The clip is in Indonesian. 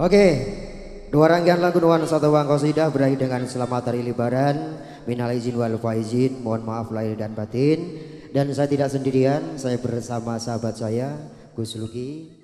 Oke, dua rangkaian lagu nuansa Tawang Kosidah berakhir dengan selamat hari lebaran. Minal izin wal faizin, mohon maaf lahir dan batin. Dan saya tidak sendirian, saya bersama sahabat saya, Gus Luki.